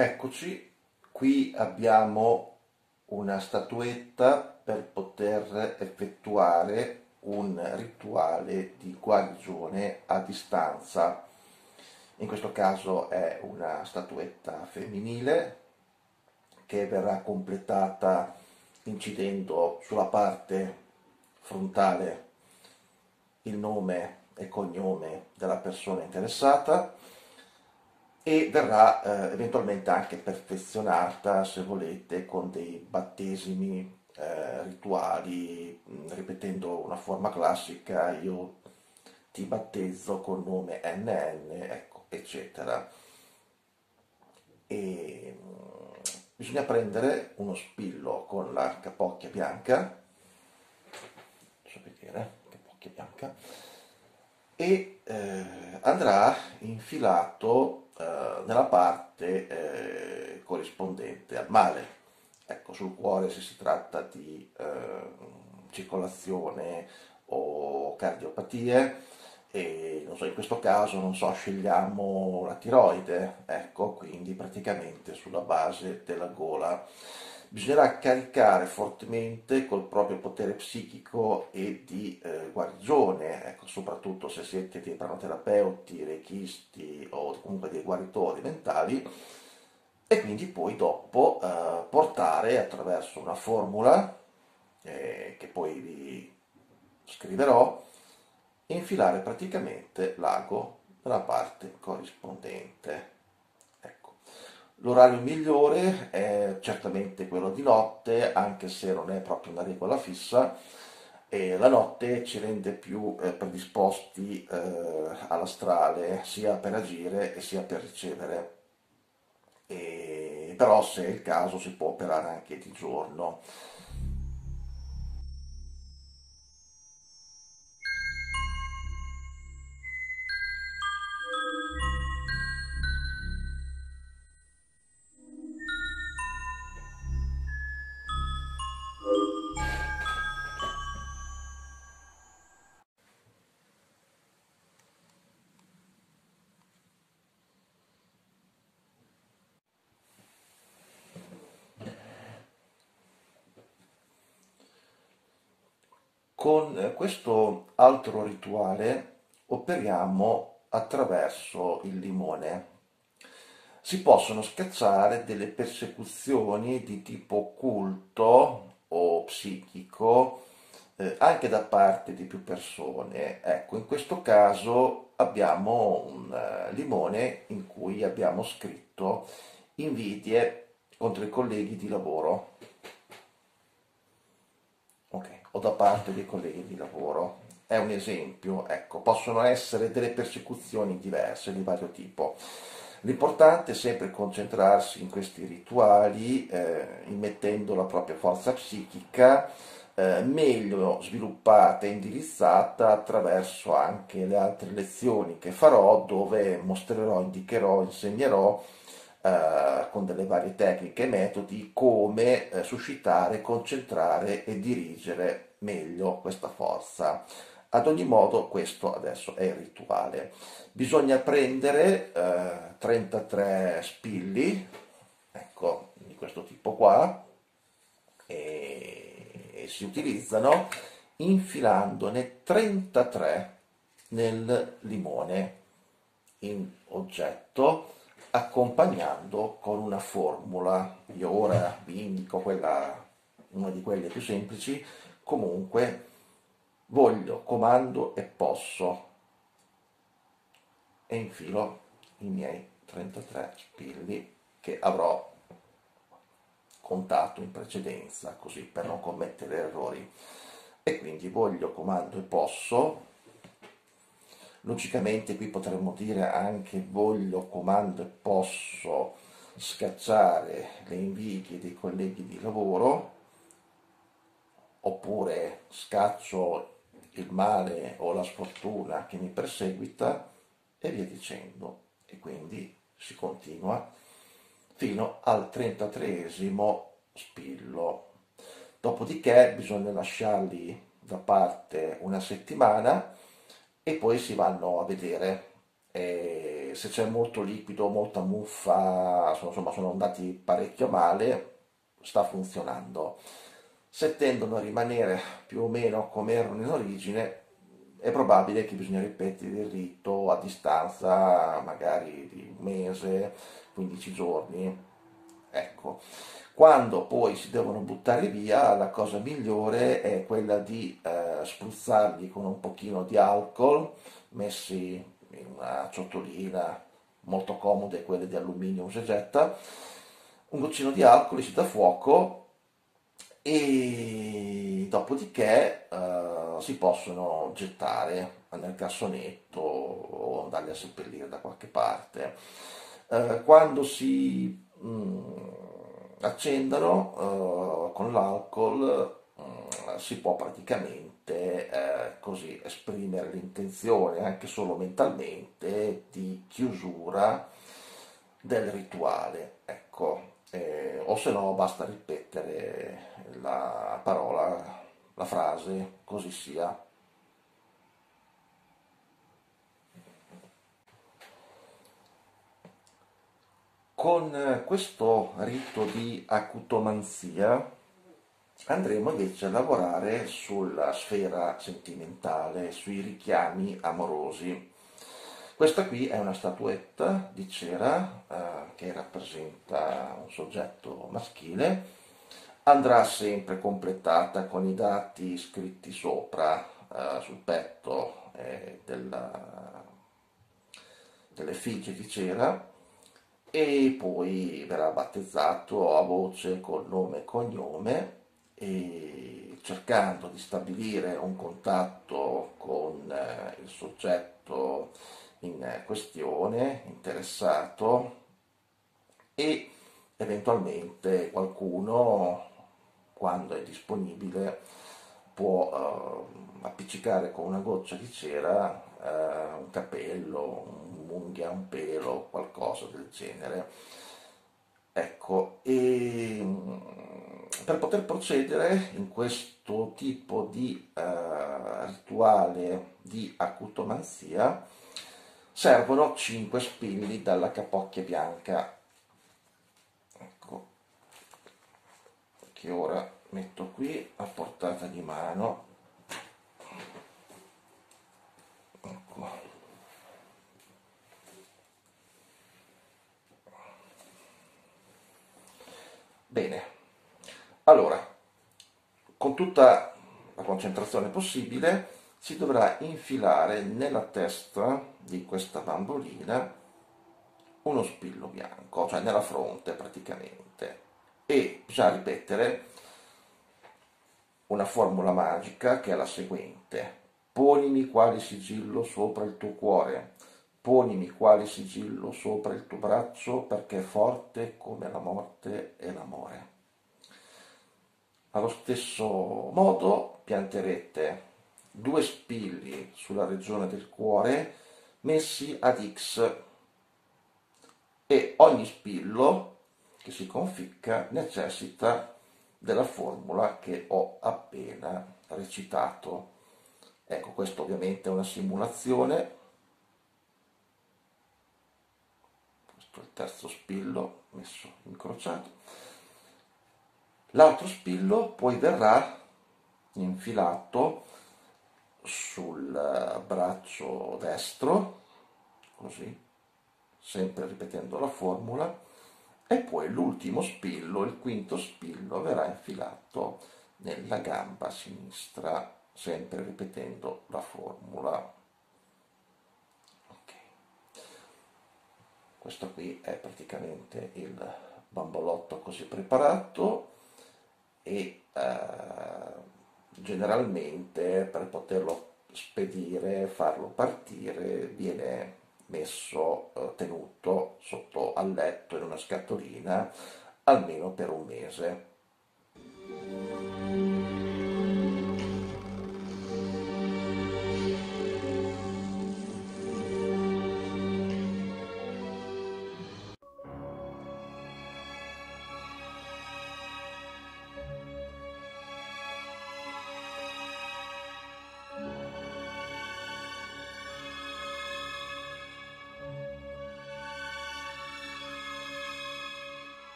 Eccoci, qui abbiamo una statuetta per poter effettuare un rituale di guarigione a distanza. In questo caso è una statuetta femminile che verrà completata incidendo sulla parte frontale il nome e cognome della persona interessata e verrà eh, eventualmente anche perfezionata, se volete, con dei battesimi eh, rituali, mm, ripetendo una forma classica, io ti battezzo col nome NN, ecco, eccetera. E, mm, bisogna prendere uno spillo con la capocchia bianca, faccio vedere, capocchia bianca, e eh, andrà infilato eh, nella parte eh, corrispondente al male. Ecco, sul cuore se si tratta di eh, circolazione o cardiopatie, e so, in questo caso, non so, scegliamo la tiroide, ecco, quindi praticamente sulla base della gola bisognerà caricare fortemente col proprio potere psichico e di eh, guarigione, ecco, soprattutto se siete dei pranoterapeuti, reichisti o comunque dei guaritori mentali, e quindi poi dopo eh, portare attraverso una formula eh, che poi vi scriverò, infilare praticamente l'ago nella parte corrispondente. L'orario migliore è certamente quello di notte, anche se non è proprio una regola fissa, e la notte ci rende più eh, predisposti eh, all'astrale, sia per agire e sia per ricevere. E, però se è il caso si può operare anche di giorno. Con questo altro rituale operiamo attraverso il limone. Si possono scacciare delle persecuzioni di tipo occulto o psichico eh, anche da parte di più persone. Ecco, in questo caso abbiamo un uh, limone in cui abbiamo scritto invidie contro i colleghi di lavoro o da parte dei colleghi di lavoro. È un esempio, ecco, possono essere delle persecuzioni diverse di vario tipo. L'importante è sempre concentrarsi in questi rituali, eh, immettendo la propria forza psichica, eh, meglio sviluppata e indirizzata attraverso anche le altre lezioni che farò, dove mostrerò, indicherò, insegnerò eh, con delle varie tecniche e metodi come eh, suscitare, concentrare e dirigere meglio questa forza. Ad ogni modo questo adesso è il rituale. Bisogna prendere eh, 33 spilli, ecco, di questo tipo qua, e, e si utilizzano infilandone 33 nel limone in oggetto accompagnando con una formula. Io ora vi indico quella, una di quelle più semplici, comunque voglio, comando e posso. E infilo i miei 33 spilli che avrò contato in precedenza così per non commettere errori. E quindi voglio, comando e posso. Logicamente qui potremmo dire anche voglio, comando e posso scacciare le invidie dei colleghi di lavoro, oppure scaccio il male o la sfortuna che mi perseguita e via dicendo. E quindi si continua fino al 33 spillo. Dopodiché bisogna lasciarli da parte una settimana e poi si vanno a vedere. E se c'è molto liquido, molta muffa, insomma sono andati parecchio male, sta funzionando. Se tendono a rimanere più o meno come erano in origine, è probabile che bisogna ripetere il rito a distanza magari di un mese, 15 giorni. Ecco, quando poi si devono buttare via, la cosa migliore è quella di eh, spruzzarli con un pochino di alcol, messi in una ciotolina molto comode, quelle di alluminio usa e getta, un goccino di alcol, si dà fuoco e dopodiché eh, si possono gettare nel cassonetto o andarli a seppellire da qualche parte. Eh, quando si mh, mm, accendono eh, con l'alcol mm, si può praticamente così esprimere l'intenzione anche solo mentalmente di chiusura del rituale. Ecco, eh, o se no basta ripetere la parola, la frase, così sia. Con questo rito di acutomanzia andremo invece a lavorare sulla sfera sentimentale, sui richiami amorosi. Questa qui è una statuetta di cera eh, che rappresenta un soggetto maschile, andrà sempre completata con i dati scritti sopra eh, sul petto eh, della, dell'effigie di cera. E poi verrà battezzato a voce col nome e cognome e cercando di stabilire un contatto con eh, il soggetto in questione, interessato e eventualmente qualcuno, quando è disponibile, può eh, appiccicare con una goccia di cera eh, un capello, un'unghia, un pelo, qualcosa del genere. Ecco, e mm, per poter procedere in questo tipo di eh, rituale di acutomanzia, servono 5 spilli dalla capocchia bianca. Ecco. Che ora metto qui a portata di mano. Ecco. bene. Allora con tutta la concentrazione possibile si dovrà infilare nella testa di questa bambolina uno spillo bianco, cioè nella fronte praticamente, e bisogna ripetere una formula magica che è la seguente. Ponimi quale sigillo sopra il tuo cuore, ponimi quale sigillo sopra il tuo braccio perché è forte come la morte e l'amore. Allo stesso modo pianterete due spilli sulla regione del cuore messi ad X e ogni spillo che si conficca necessita della formula che ho appena recitato. Ecco, questo ovviamente è una simulazione. Questo è il terzo spillo messo incrociato. L'altro spillo poi verrà infilato sul eh, braccio destro, così, sempre ripetendo la formula, e poi l'ultimo spillo, il quinto spillo, verrà infilato nella gamba sinistra, sempre ripetendo la formula. Okay. Questo qui è praticamente il bambolotto così preparato e eh, generalmente per poterlo spedire, farlo partire, viene messo, eh, tenuto sotto al letto in una scatolina almeno per un mese.